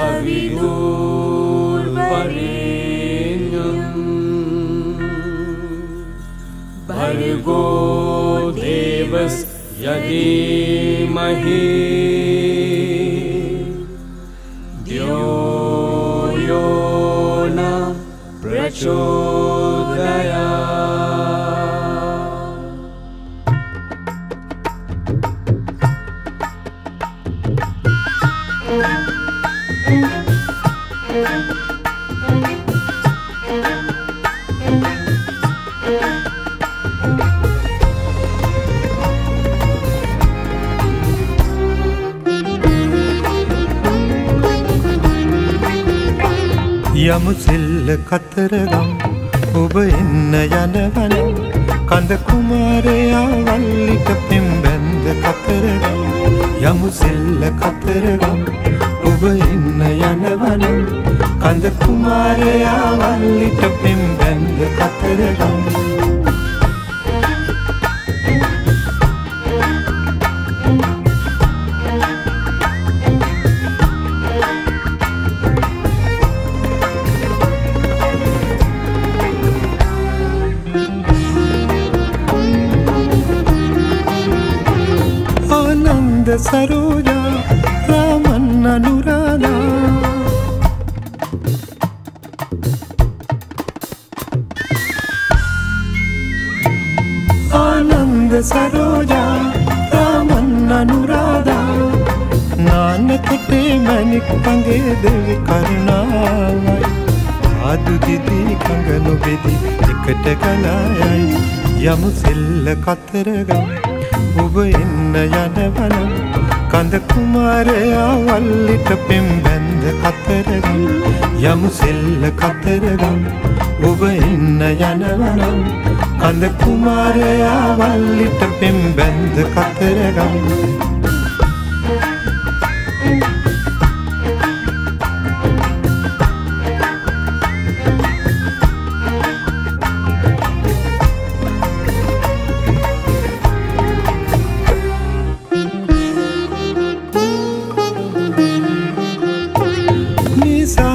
सविदूर्वरेण्यम्। भर्गो देवस् यदि महे द्यो यो न प्रचो යමු සෙල්ල කතරගම් ඔබ එන්න යනවන කඳ කුමාරයා වල්ලිට පෙම් බැන්ද කතරගම්. යමු සෙල්ල කතරගම් ඔබ එන්න යනවන කඳ කුමාරයා වල්ලිට පෙම් බැන්ද කතරගම් ආනන්ද සරෝජා? රාමන් අනුරාධා ආනන්ද සරෝජා රාමන් අනුරාධා නානකොටේ මැණික් පගේ දෙවි කරුණාවයි. ආදු දිදී කඟ නොබෙදි එකට ගලායයි. යමු සෙල්ල කතරගම්. ඔබ එන්න යනවනම් කඳ කුමාරයා වල්ලිට පෙම් බැන්ද කතරගම් යමු සෙල්ල කතරගම් ඔබ එන්න යනවනම් කඳ කුමාරයා වල්ලිට පෙම් බැන්ද කතරගම්.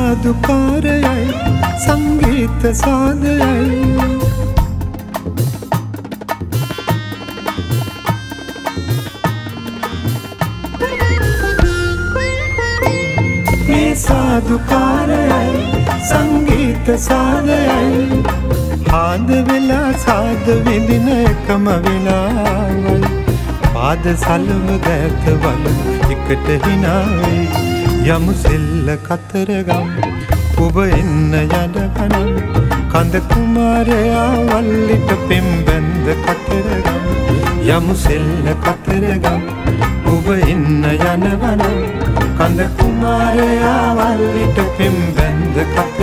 සාධකාරයයි සංගීත සාදයයි. මේ සාධකාරයයි සංගීත සාදයයි. හාද වෙලා සාද විඳින එකම වෙලාවයි පාද සලම දැතවල එකට හිනාවෙයි යමු සෙල්ල කතරගම් ඔබ එන්න යඩගනම් කඳ කුමාරයා වල්ලිට පෙම් බැන්ද කතරගම් යමු සෙල්ල කතරගම් ඔබ එන්න යනවනම් කඳ කුමාරයා වල්ලිට පෙම් බැන්ද කතරගම්